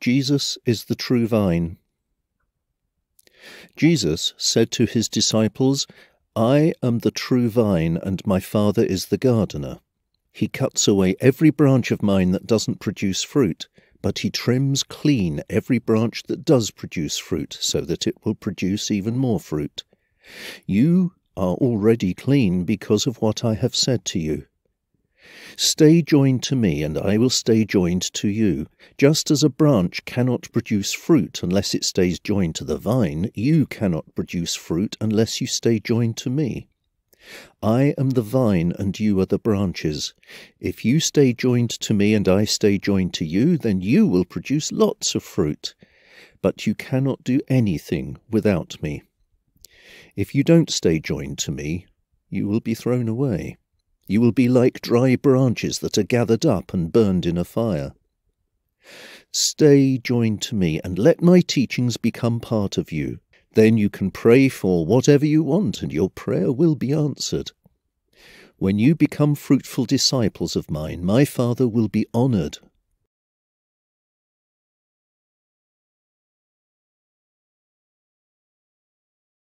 Jesus is the true vine. Jesus said to his disciples, I am the true vine, and my Father is the gardener. He cuts away every branch of mine that doesn't produce fruit, but he trims clean every branch that does produce fruit, so that it will produce even more fruit. You are already clean because of what I have said to you. Stay joined to me, and I will stay joined to you. Just as a branch cannot produce fruit unless it stays joined to the vine, you cannot produce fruit unless you stay joined to me. I am the vine, and you are the branches. If you stay joined to me, and I stay joined to you, then you will produce lots of fruit. But you cannot do anything without me. If you don't stay joined to me, you will be thrown away. You will be like dry branches that are gathered up and burned in a fire. Stay joined to me, and let my teachings become part of you. Then you can pray for whatever you want, and your prayer will be answered. When you become fruitful disciples of mine, my Father will be honored